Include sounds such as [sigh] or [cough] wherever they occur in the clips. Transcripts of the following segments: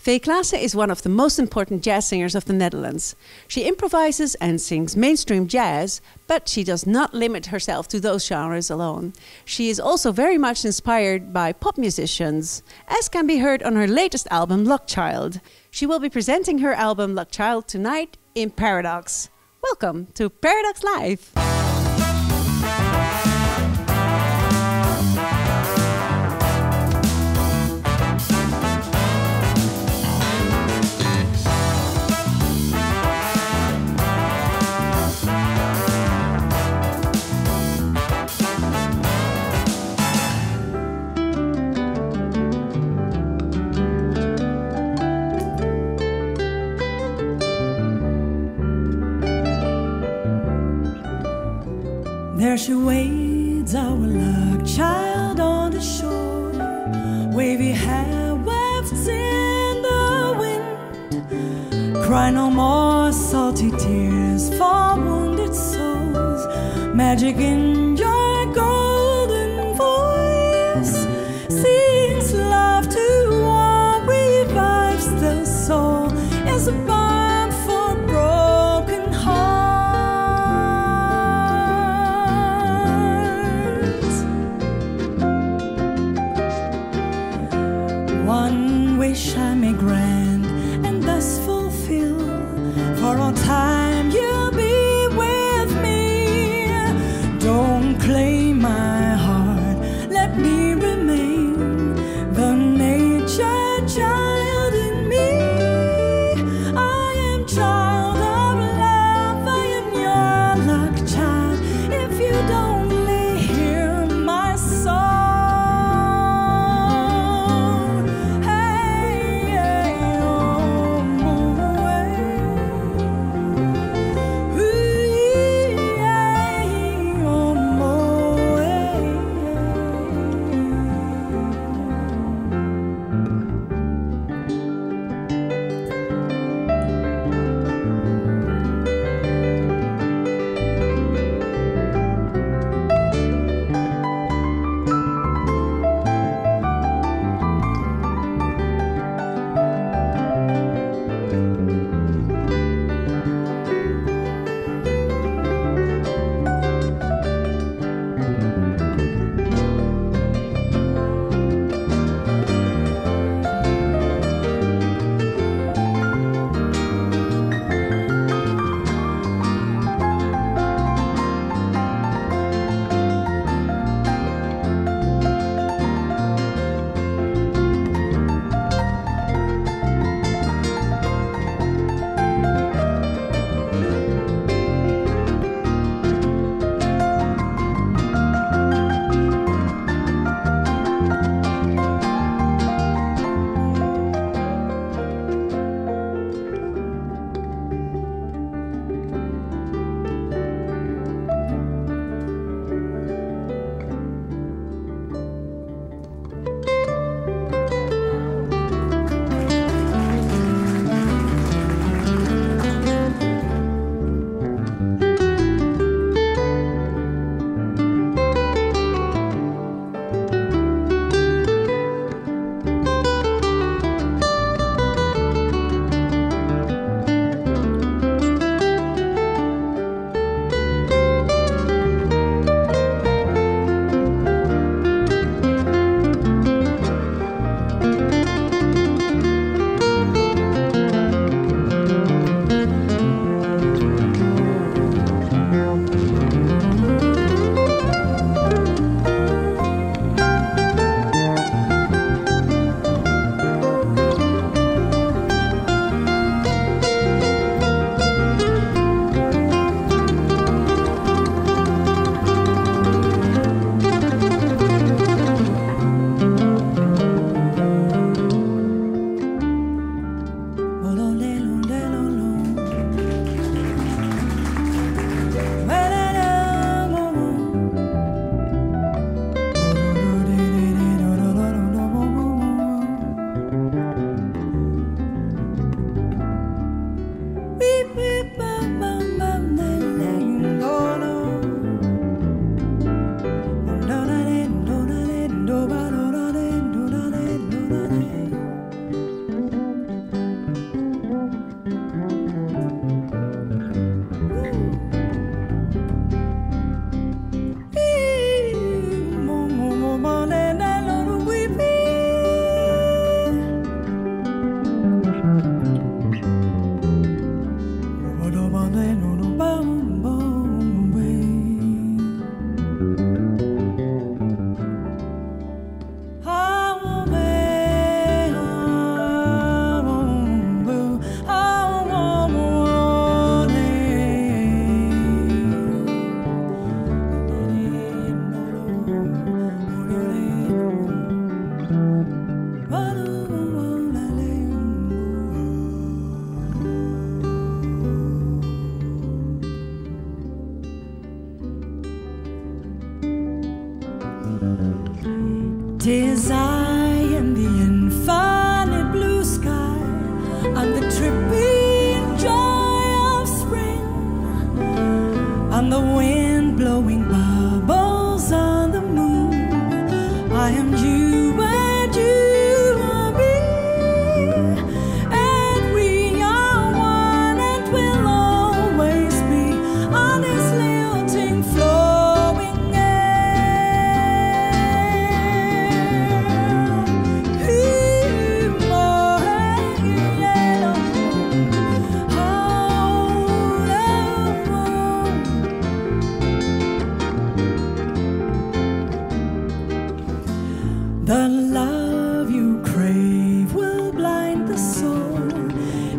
Faye Klaassen is one of the most important jazz singers of the Netherlands. She improvises and sings mainstream jazz, but she does not limit herself to those genres alone. She is also very much inspired by pop musicians, as can be heard on her latest album, Luck Child. She will be presenting her album, Luck Child, tonight in Paradox. Welcome to Paradox Live! There she wades, our luck child on the shore. Wavy hair wafts in the wind. Cry no more salty tears for wounded souls. Magic in your Tis I in the infinite blue sky on the trip.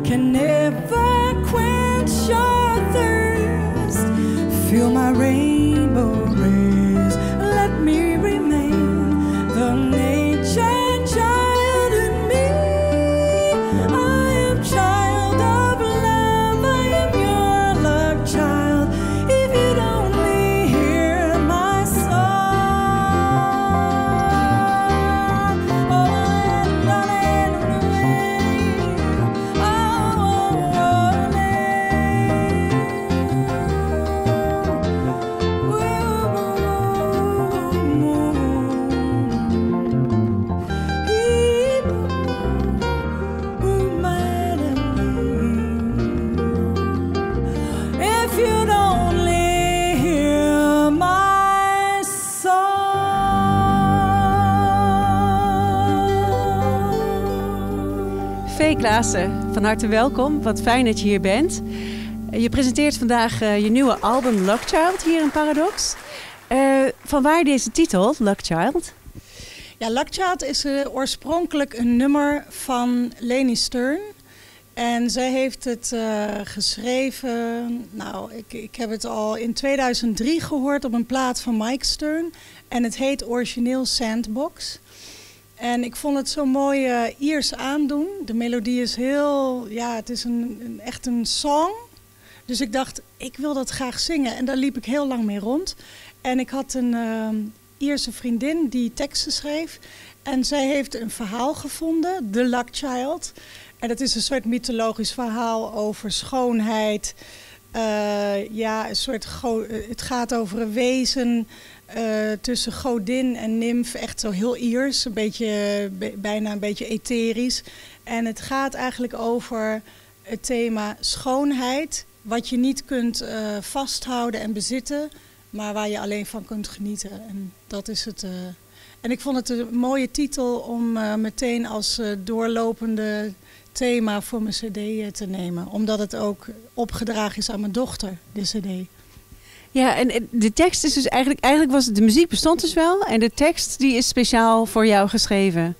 Can never Vee Klaassen, van harte welkom. Wat fijn dat je hier bent. Je presenteert vandaag eh, je nieuwe album Luck Child hier in Paradox. Eh van waar deze titel, Luck Child? Ja, Luck Child is eh, oorspronkelijk een nummer van Leni Stern. En zij heeft het geschreven. Nou, ik, ik heb het al in 2003 gehoord op een plaat van Mike Stern. En het heet origineel Sandbox. En ik vond het zo mooi eh, Iers aandoen. De melodie is heel, ja, het is een, een, echt een song. Dus ik dacht, ik wil dat graag zingen. En daar liep ik heel lang mee rond. En ik had een eh, Ierse vriendin die teksten schreef. En zij heeft een verhaal gevonden, The Luck Child. En dat is een soort mythologisch verhaal over schoonheid. Uh, ja, een soort het gaat over een wezen uh, tussen godin en nimf. Echt zo heel Iers, een beetje, be- bijna een beetje etherisch. En het gaat eigenlijk over het thema schoonheid. Wat je niet kunt uh, vasthouden en bezitten, maar waar je alleen van kunt genieten. En dat is het. Uh, en ik vond het een mooie titel om meteen als doorlopende thema voor mijn cd te nemen. Omdat het ook opgedragen is aan mijn dochter, de cd. Ja, en de tekst is dus eigenlijk... Eigenlijk was de muziek bestond dus wel. En de tekst die is speciaal voor jou geschreven.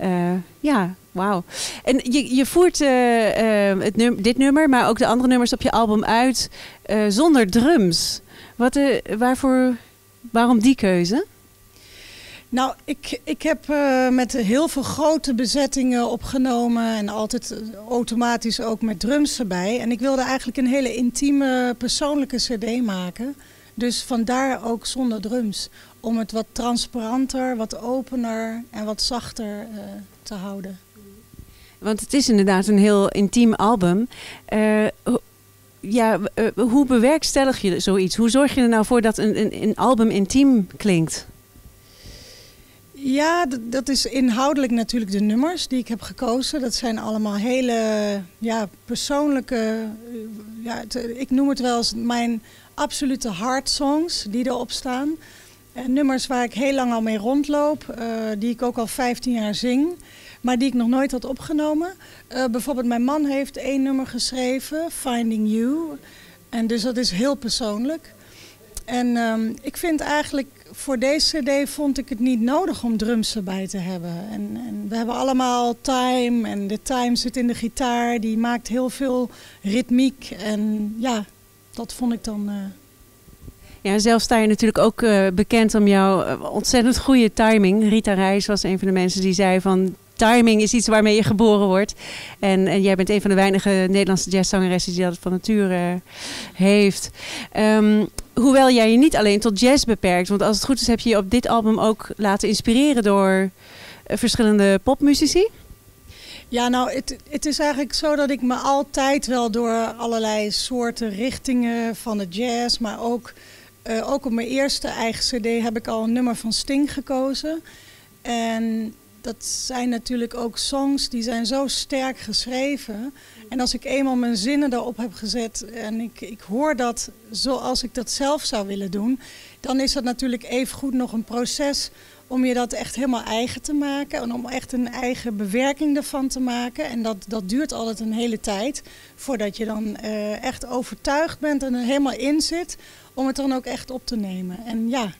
Uh, ja, wauw. En je, je voert uh, uh, het dit nummer, maar ook de andere nummers op je album uit zonder drums. Wat, waarvoor, waarom die keuze? Nou, ik, ik heb uh, met heel veel grote bezettingen opgenomen en altijd automatisch ook met drums erbij. En ik wilde eigenlijk een hele intieme, persoonlijke cd maken. Dus vandaar ook zonder drums. Om het wat transparanter, wat opener en wat zachter uh, te houden. Want het is inderdaad een heel intiem album. Ja, hoe bewerkstellig je zoiets? Hoe zorg je er nou voor dat een, een album intiem klinkt? Ja, dat is inhoudelijk natuurlijk de nummers die ik heb gekozen. Dat zijn allemaal hele ja, persoonlijke, ja, het, ik noem het wel als mijn absolute songs die erop staan. En nummers waar ik heel lang al mee rondloop, uh, die ik ook al 15 jaar zing, maar die ik nog nooit had opgenomen. Bijvoorbeeld mijn man heeft één nummer geschreven, Finding You. En dus dat is heel persoonlijk. En um, ik vind eigenlijk voor deze cd vond ik het niet nodig om drums erbij te hebben. En, en, we hebben allemaal time en de time zit in de gitaar. Die maakt heel veel ritmiek en ja, dat vond ik dan... Uh... Ja, zelf sta je natuurlijk ook uh, bekend om jouw uh, ontzettend goede timing. Rita Reis was een van de mensen die zei van... Timing is iets waarmee je geboren wordt. En, en jij bent een van de weinige Nederlandse jazzzangeressen die dat van nature heeft. Um, hoewel jij je niet alleen tot jazz beperkt. Want als het goed is heb je je op dit album ook laten inspireren door uh, verschillende popmuzici. Ja, nou, het, het is eigenlijk zo dat ik me altijd wel door allerlei soorten richtingen van de jazz, maar ook, ook op mijn eerste eigen cd heb ik al een nummer van Sting gekozen. En dat zijn natuurlijk ook songs die zijn zo sterk geschreven. En als ik eenmaal mijn zinnen erop heb gezet en ik, ik hoor dat zoals ik dat zelf zou willen doen, dan is dat natuurlijk even goed nog een proces om je dat echt helemaal eigen te maken en om echt een eigen bewerking ervan te maken. En dat, dat duurt altijd een hele tijd voordat je dan uh, echt overtuigd bent en er helemaal in zit om het dan ook echt op te nemen. En ja,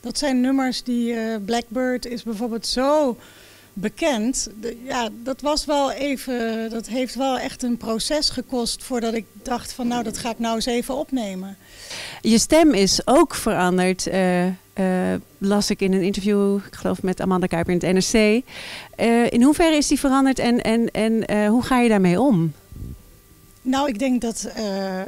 dat zijn nummers die uh, Blackbird is bijvoorbeeld zo bekend. De- ja, dat was wel even. Dat heeft wel echt een proces gekost voordat ik dacht van nou, dat ga ik nou eens even opnemen. Je stem is ook veranderd. eh, eh, las ik in een interview, ik geloof met Amanda Kuiper in het NRC. Eh, in hoeverre is die veranderd en, en, en hoe ga je daarmee om? Nou, ik denk dat,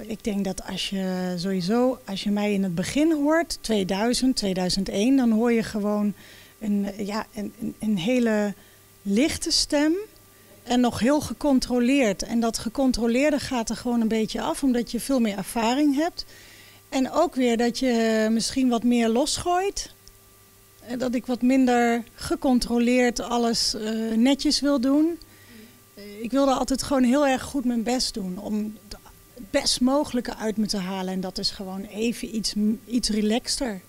ik denk dat als je sowieso, als je mij in het begin hoort, 2000, 2001, dan hoor je gewoon een, eh, ja, een, een- hele lichte stem en nog heel gecontroleerd. En dat gecontroleerde gaat er gewoon een beetje af, omdat je veel meer ervaring hebt. En ook weer dat je misschien wat meer losgooit. Dat ik wat minder gecontroleerd alles eh, netjes wil doen. Eh, Ik wilde altijd gewoon heel erg goed mijn best doen om het best mogelijke uit me te halen. En dat is gewoon even iets, iets relaxter.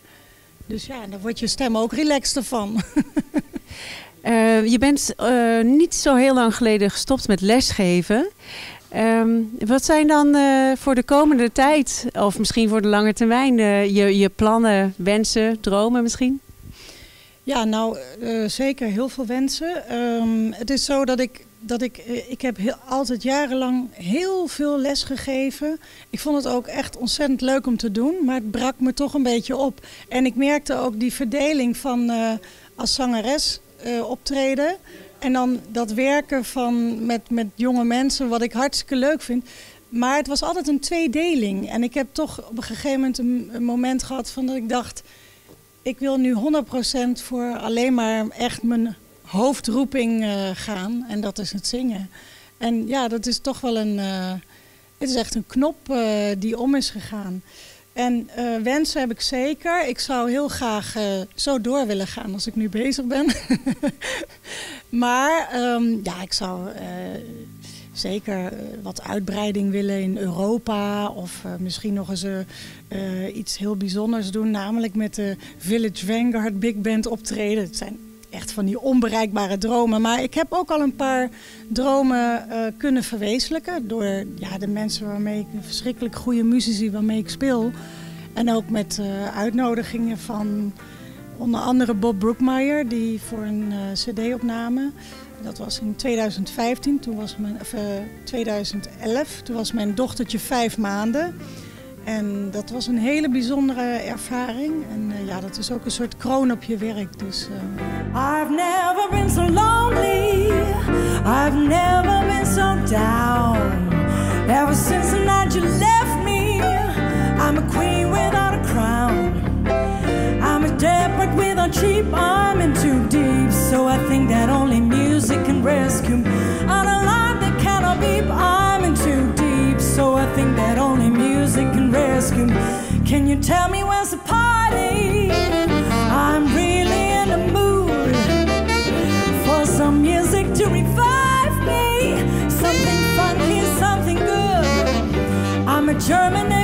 Dus ja, dan wordt je stem ook relaxter van. [laughs] Eh, je bent eh, niet zo heel lang geleden gestopt met lesgeven. Ehm, wat zijn dan eh, voor de komende tijd, of misschien voor de lange termijn, je, je plannen, wensen, dromen misschien? Ja, nou zeker heel veel wensen. Ehm, het is zo dat ik, dat ik, eh, ik heb heel, altijd jarenlang heel veel les gegeven. Ik vond het ook echt ontzettend leuk om te doen, maar het brak me toch een beetje op. En ik merkte ook die verdeling van eh, als zangeres eh, optreden en dan dat werken van met, met jonge mensen, wat ik hartstikke leuk vind. Maar het was altijd een tweedeling. En ik heb toch op een gegeven moment een, een moment gehad van dat ik dacht ik wil nu 100% voor alleen maar echt mijn hoofdroeping eh, gaan. En dat is het zingen. En ja, dat is toch wel een. eh, het is echt een knop eh, die om is gegaan. En wensen heb ik zeker. Ik zou heel graag zo door willen gaan als ik nu bezig ben. [laughs] maar ehm, ja, ik zou zeker wat uitbreiding willen in Europa. Of misschien nog eens iets heel bijzonders doen. Namelijk met de Village Vanguard Big Band optreden. Het zijn echt van die onbereikbare dromen. Maar ik heb ook al een paar dromen eh, kunnen verwezenlijken. Door ja, de mensen waarmee ik, de verschrikkelijk goede muzici waarmee ik speel. En ook met eh, uitnodigingen van onder andere Bob Brookmeyer, die voor een eh, cd-opname. Dat was in 2015, toen was mijn, of, eh, 2011. Toen was mijn dochtertje vijf maanden. En dat was een hele bijzondere ervaring. En eh, ja, dat is ook een soort kroon op je werk. Dus, eh, I've never been so lonely. I've never been so down. Ever since the night you left me, I'm a queen without a crown. I'm a shepherd with a cheap. I'm in too deep, so I think that only music can rescue me. That only music can rescue. Can you tell me where's the party? I'm really in the mood for some music to revive me. Something funky, something good. I'm a German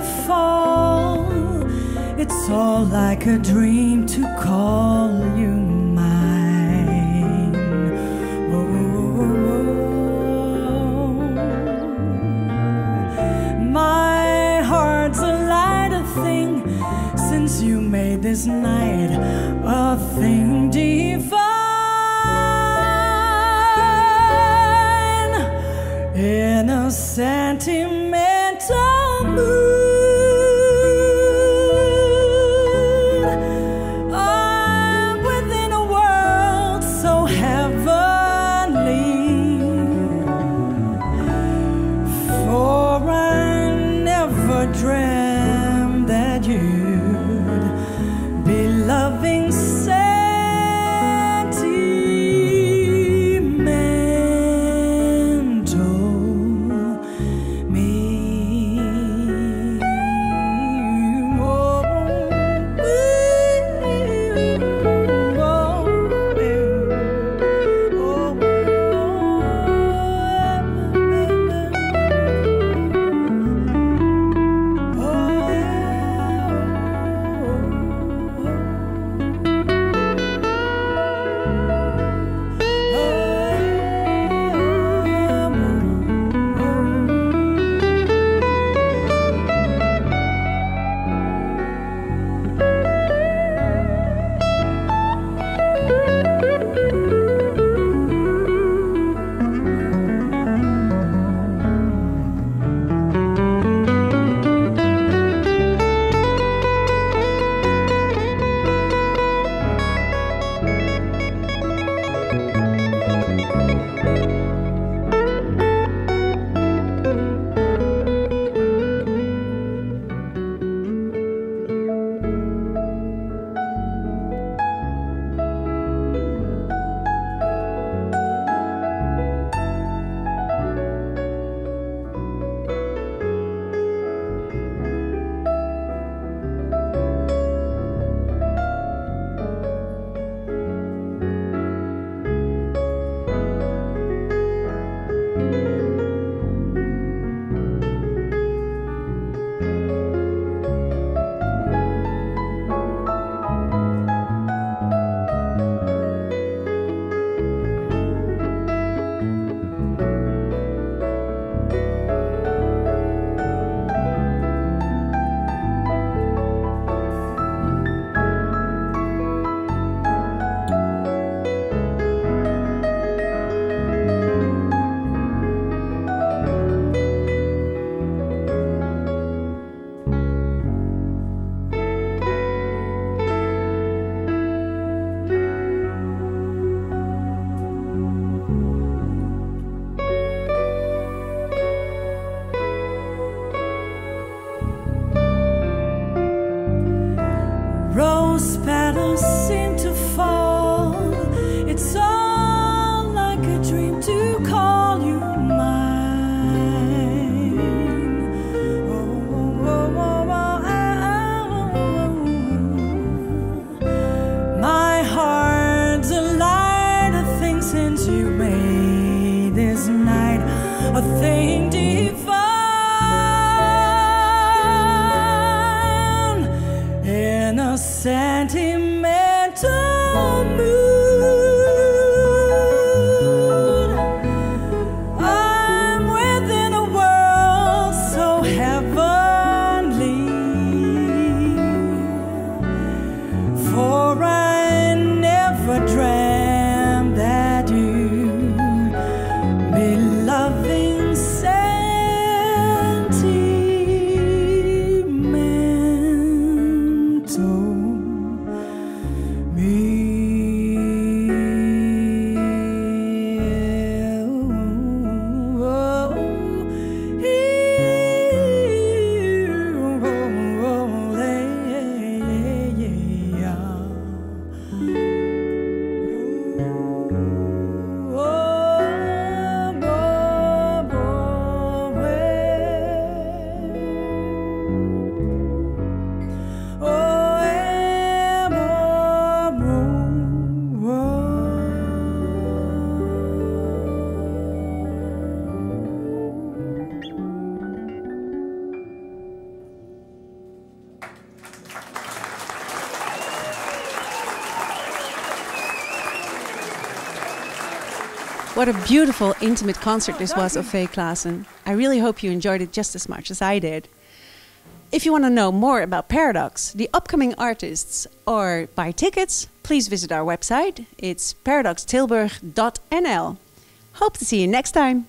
to fall. It's all like a dream to call you mine. Oh, My heart's a lighter thing since you made this night. What a beautiful, intimate concert this was of Faye Klaassen. I really hope you enjoyed it just as much as I did. If you want to know more about Paradox, the upcoming artists, or buy tickets, please visit our website. It's paradoxtilburg.nl. Hope to see you next time.